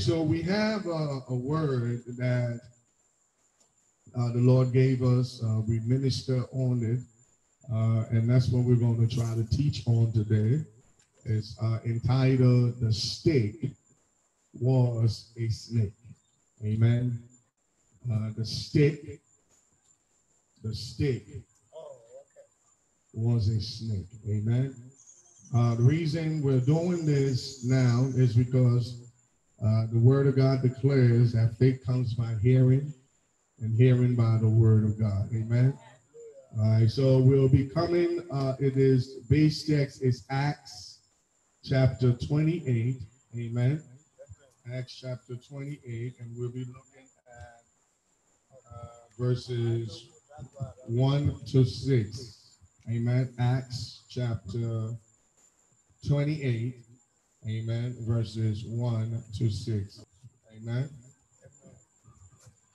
right, so we have a, a word that uh, the Lord gave us. Uh, we minister on it, uh, and that's what we're going to try to teach on today. It's uh, entitled "The Stick Was a Snake." Amen. Uh, the stick, the stick was a snake. Amen. Uh, the reason we're doing this now is because uh, the word of God declares that faith comes by hearing and hearing by the word of God. Amen. All right, so we'll be coming. Uh, it is base text is Acts chapter 28. Amen. Acts chapter 28, and we'll be looking at uh, verses 1 to 6. Amen. Acts chapter 28. Amen. Verses 1 to 6. Amen.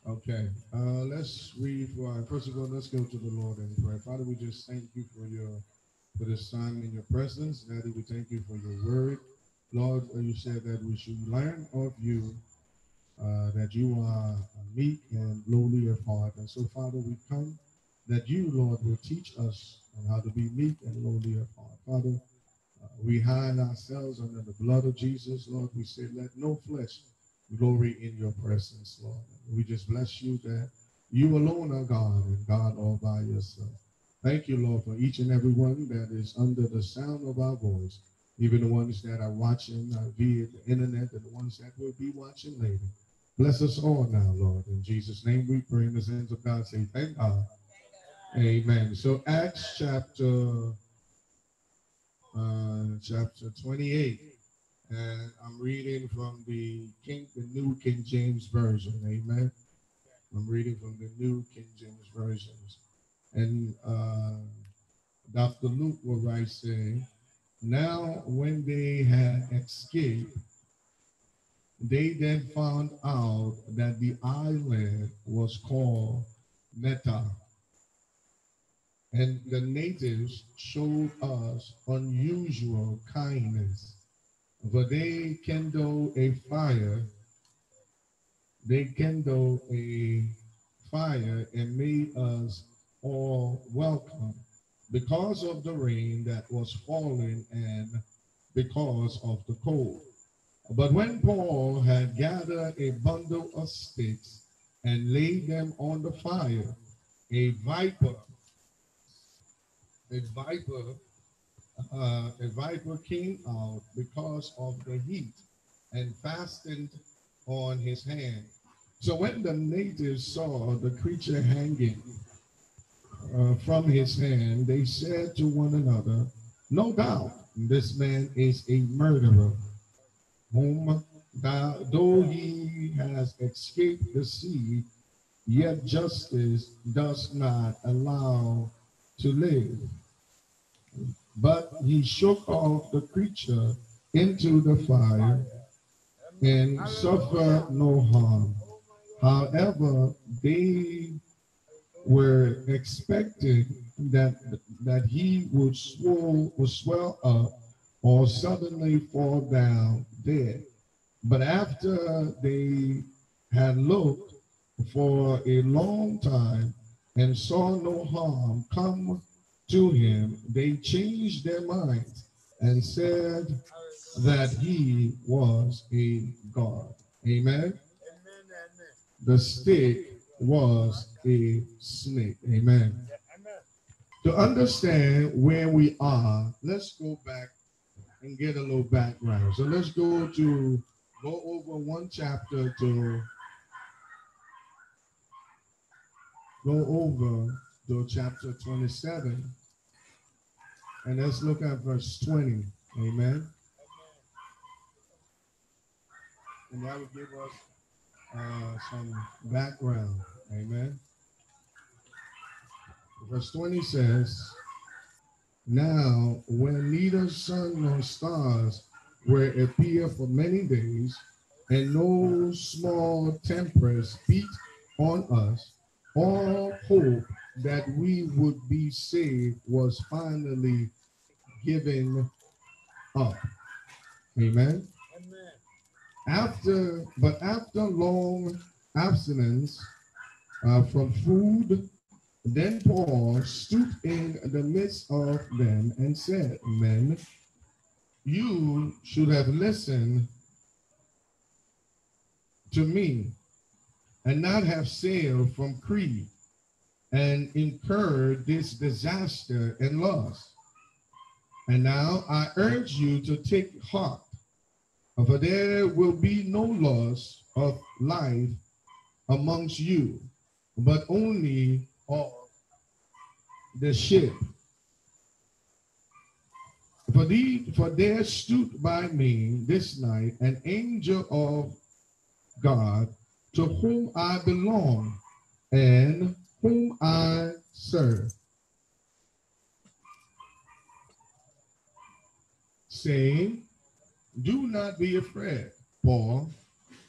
Okay. Uh, let's read. For, first of all, let's go to the Lord and pray. Father, we just thank you for your for this time in your presence. Daddy, we thank you for your word. Lord, uh, you said that we should learn of you, uh, that you are meek and lowly of heart. And so, Father, we come that you, Lord, will teach us how to be meek and lowly of heart. Father, we hide ourselves under the blood of Jesus, Lord. We say, let no flesh glory in your presence, Lord. We just bless you that you alone are God and God all by yourself. Thank you, Lord, for each and every one that is under the sound of our voice, even the ones that are watching uh, via the internet and the ones that will be watching later. Bless us all now, Lord. In Jesus' name we pray in the hands of God. Say, thank God. Amen. So Acts chapter chapter 28. And I'm reading from the King, the New King James Version. Amen. I'm reading from the New King James Versions. And uh, Dr. Luke will write saying, Now when they had escaped, they then found out that the island was called Malta. And the natives showed us unusual kindness for they kindle a fire, they kindle a fire and made us all welcome because of the rain that was falling and because of the cold. But when Paul had gathered a bundle of sticks and laid them on the fire, a viper, a viper uh, a viper came out because of the heat and fastened on his hand. So when the natives saw the creature hanging uh, from his hand, they said to one another, No doubt this man is a murderer, whom though he has escaped the sea, yet justice does not allow to live. But he shook off the creature into the fire and suffered no harm. However, they were expecting that that he would swell, would swell up or suddenly fall down dead. But after they had looked for a long time and saw no harm come to him, they changed their minds and said that he was a God. Amen. The stick was a snake. Amen. To understand where we are, let's go back and get a little background. So let's go to go over one chapter to go over to chapter 27. And let's look at verse 20. Amen. And that would give us uh, some background. Amen. Verse 20 says, Now, when neither sun nor stars were appear for many days, and no small tempest beat on us, all hope that we would be saved was finally given up. Amen. Amen. After, but after long abstinence uh, from food, then Paul stood in the midst of them and said, Men, you should have listened to me and not have sailed from Crete and incurred this disaster and loss. And now I urge you to take heart, for there will be no loss of life amongst you, but only of the ship. For, the, for there stood by me this night an angel of God to whom I belong and whom I serve. Saying, Do not be afraid, Paul.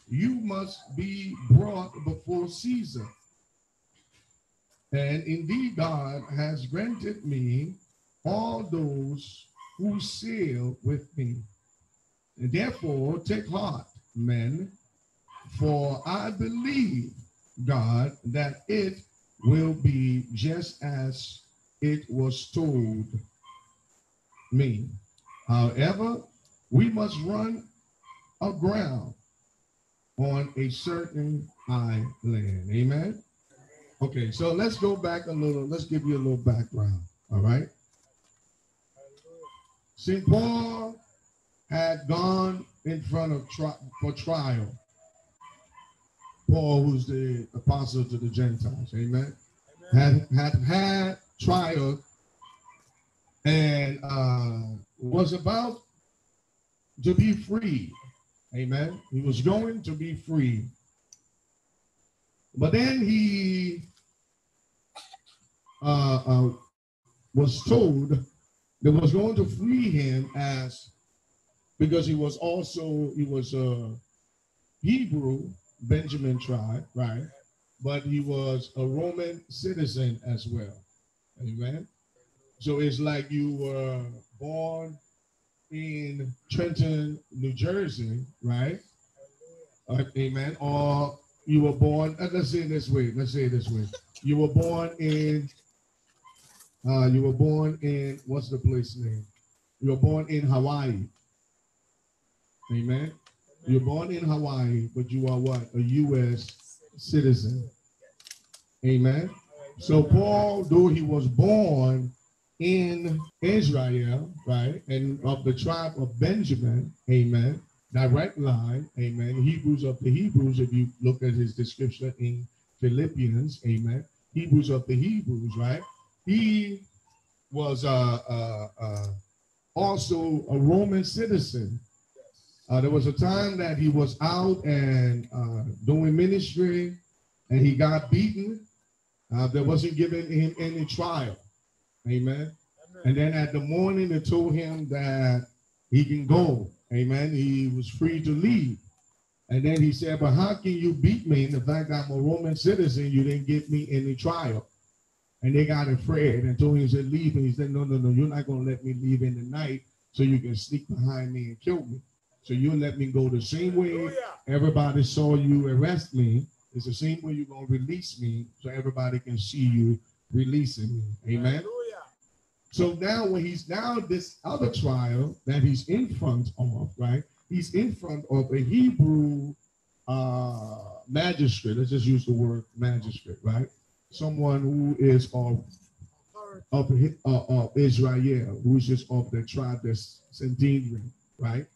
You must be brought before Caesar. And indeed, God has granted me all those who sail with me. And therefore, take heart, men, for I believe, God, that it will be just as it was told me. However, we must run aground on a certain island. Amen. Okay, so let's go back a little. Let's give you a little background. All right. St. Paul had gone in front of tri- for trial. Paul, who's the apostle to the Gentiles, amen, had had had trial and uh, was about to be free. Amen. He was going to be free. But then he uh, uh, was told that was going to free him as because he was also he was a Hebrew Benjamin tribe, right? But he was a Roman citizen as well. Amen. So it's like you were born in Trenton, New Jersey, right? Uh, amen. Or you were born, uh, let's say it this way. Let's say it this way. You were born in, uh, you were born in, what's the place name? You were born in Hawaii. Amen. You're born in Hawaii, but you are what? A U.S. citizen. Amen. So Paul, though he was born in Israel, right, and of the tribe of Benjamin, amen, direct line, amen. Hebrews of the Hebrews, if you look at his description in Philippians, amen. Hebrews of the Hebrews, right? He was uh, uh, uh, also a Roman citizen. Uh, there was a time that he was out and uh, doing ministry, and he got beaten. Uh, wasn't giving him any trial. Amen. And then at the morning, they told him that he can go. Amen. He was free to leave. And then he said, But how can you beat me? In the fact that I'm a Roman citizen, you didn't give me any trial. And they got afraid and told him, he said, Leave. And he said, No, no, no, you're not going to let me leave in the night so you can sneak behind me and kill me. So you'll let me go the same way everybody saw you arrest me. It's the same way you're going to release me so everybody can see you releasing me. Amen. So now when he's now this other trial that he's in front of, right? He's in front of a Hebrew uh, magistrate. Let's just use the word magistrate, right? Someone who is of of, uh, of Israel, who's just of the tribe that's Sanhedrin, right?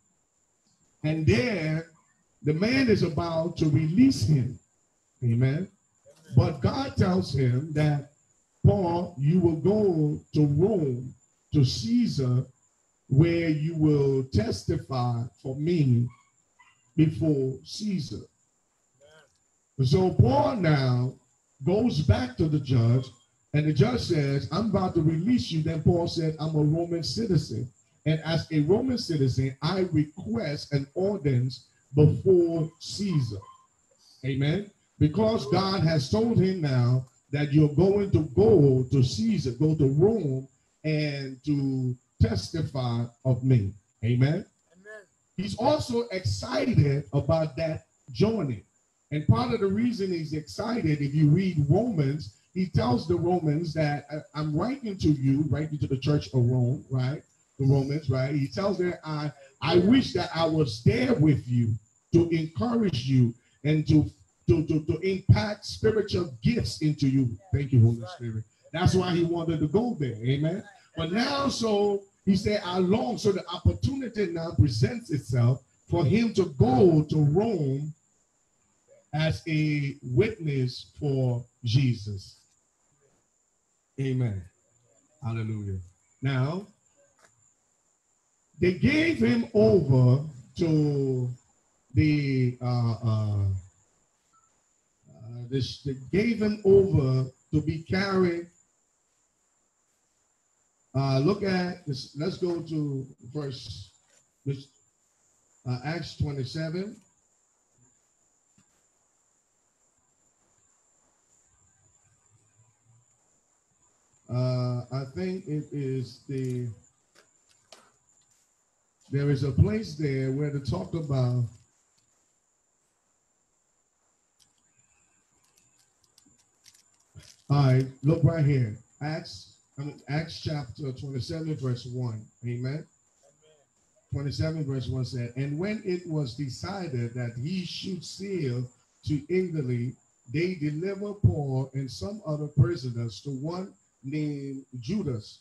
And there, the man is about to release him. Amen. But God tells him that Paul, you will go to Rome, to Caesar, where you will testify for me before Caesar. So Paul now goes back to the judge, and the judge says, I'm about to release you. Then Paul said, I'm a Roman citizen. And as a Roman citizen, I request an audience before Caesar. Amen. Because God has told him now that you're going to go to Caesar, go to Rome, and to testify of me. Amen. Amen. He's also excited about that journey. And part of the reason he's excited, if you read Romans, he tells the Romans that "I- I'm writing to you, writing to the church of Rome, right? The Romans, right? He tells them, I, I wish that I was there with you to encourage you and to, to, to, to impact spiritual gifts into you. Thank you, Holy Spirit. That's why he wanted to go there. Amen. But now, so he said, I long, so the opportunity now presents itself for him to go to Rome as a witness for Jesus. Amen. Hallelujah. Now, they gave him over to the uh, uh, this, they gave him over to be carried. Uh, look at this. Let's go to verse this, uh, Acts 27. Uh, I think it is the there is a place there where they talk about all right look right here. Acts I mean, acts chapter 27 verse 1 amen? 27 verse 1 said and when it was decided that he should sail to italy they delivered paul and some other prisoners to one named judas.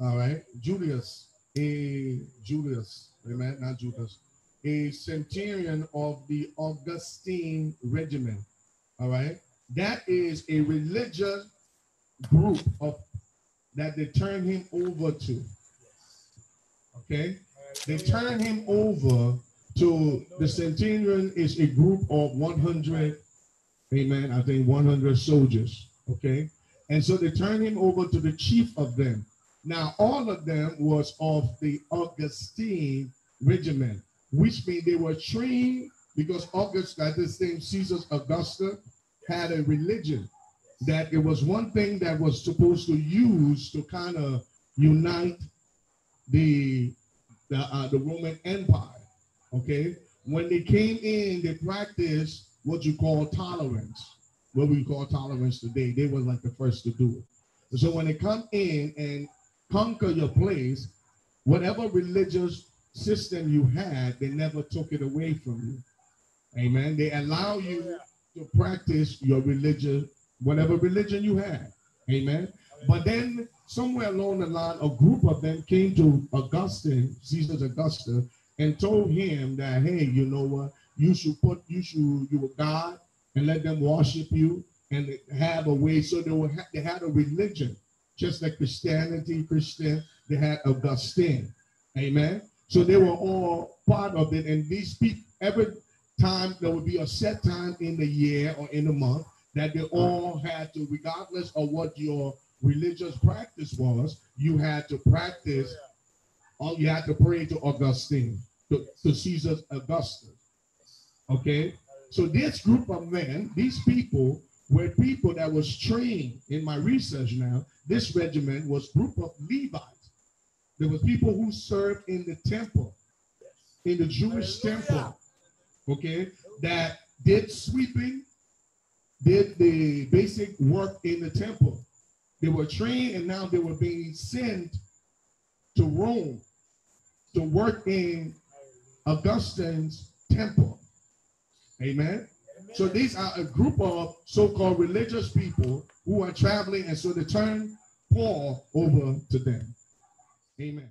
All right julius a Julius, amen, not Judas, a centurion of the Augustine regiment. All right, that is a religious group of that they turn him over to. Okay, they turn him over to the centurion is a group of 100, amen, I think 100 soldiers. Okay, and so they turn him over to the chief of them. Now, all of them was of the Augustine regiment, which means they were trained because August, at the same Caesar Augusta, had a religion that it was one thing that was supposed to use to kind of unite the the, uh, the Roman Empire. Okay, when they came in, they practiced what you call tolerance, what we call tolerance today. They were like the first to do it. So when they come in and conquer your place, whatever religious system you had, they never took it away from you. Amen. They allow you to practice your religion, whatever religion you had. Amen. But then somewhere along the line, a group of them came to Augustine, Caesar Augusta, and told him that, hey, you know what? You should put, you should, you were God, and let them worship you and have a way. So they were, they had a religion just like Christianity, Christian, they had Augustine. Amen. So they were all part of it. And these people, every time there would be a set time in the year or in the month that they all had to, regardless of what your religious practice was, you had to practice, or you had to pray to Augustine, to, to Caesar Augustus. Okay? So this group of men, these people, were people that was trained in my research now. This regiment was group of Levites. There was people who served in the temple, in the Jewish temple, okay, that did sweeping, did the basic work in the temple. They were trained and now they were being sent to Rome to work in Augustine's temple. Amen. So these are a group of so-called religious people who are traveling, and so they turn Paul over to them. Amen.